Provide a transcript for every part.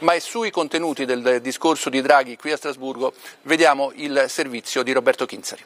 ma è sui contenuti del discorso di Draghi qui a Strasburgo vediamo il servizio di Roberto Chinzari.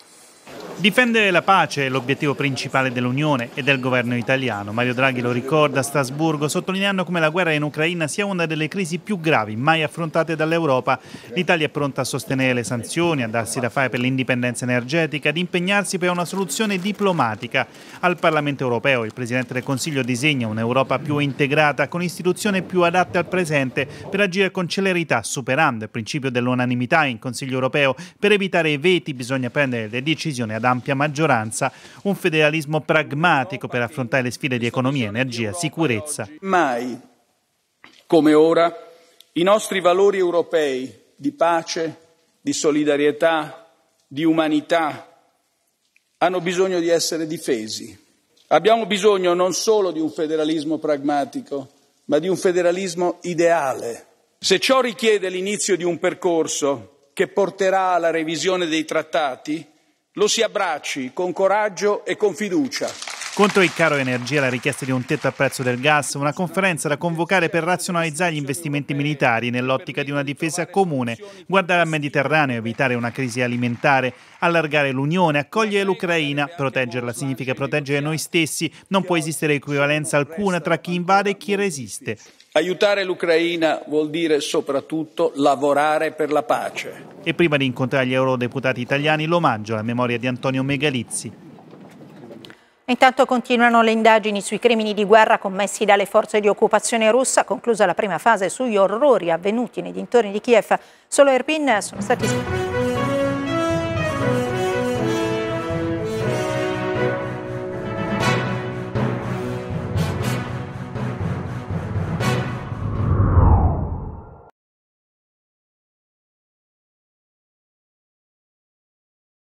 Difendere la pace è l'obiettivo principale dell'Unione e del governo italiano. Mario Draghi lo ricorda a Strasburgo, sottolineando come la guerra in Ucraina sia una delle crisi più gravi mai affrontate dall'Europa. L'Italia è pronta a sostenere le sanzioni, a darsi da fare per l'indipendenza energetica, ad impegnarsi per una soluzione diplomatica. Al Parlamento europeo il Presidente del Consiglio disegna un'Europa più integrata, con istituzioni più adatte al presente, per agire con celerità, superando il principio dell'unanimità in Consiglio europeo. Per evitare i veti bisogna prendere le decisioni ad ampia maggioranza, un federalismo pragmatico per affrontare le sfide di economia, energia, sicurezza. Mai come ora i nostri valori europei di pace, di solidarietà, di umanità hanno bisogno di essere difesi. Abbiamo bisogno non solo di un federalismo pragmatico, ma di un federalismo ideale. Se ciò richiede l'inizio di un percorso che porterà alla revisione dei trattati, lo si abbracci con coraggio e con fiducia. Contro il caro energia la richiesta di un tetto al prezzo del gas, una conferenza da convocare per razionalizzare gli investimenti militari nell'ottica di una difesa comune, guardare al Mediterraneo, evitare una crisi alimentare, allargare l'Unione, accogliere l'Ucraina. Proteggerla significa proteggere noi stessi, non può esistere equivalenza alcuna tra chi invade e chi resiste. Aiutare l'Ucraina vuol dire soprattutto lavorare per la pace. E prima di incontrare gli eurodeputati italiani l'omaggio alla memoria di Antonio Megalizzi. Intanto continuano le indagini sui crimini di guerra commessi dalle forze di occupazione russa, conclusa la prima fase sugli orrori avvenuti nei dintorni di Kiev. Solo Erpin sono stati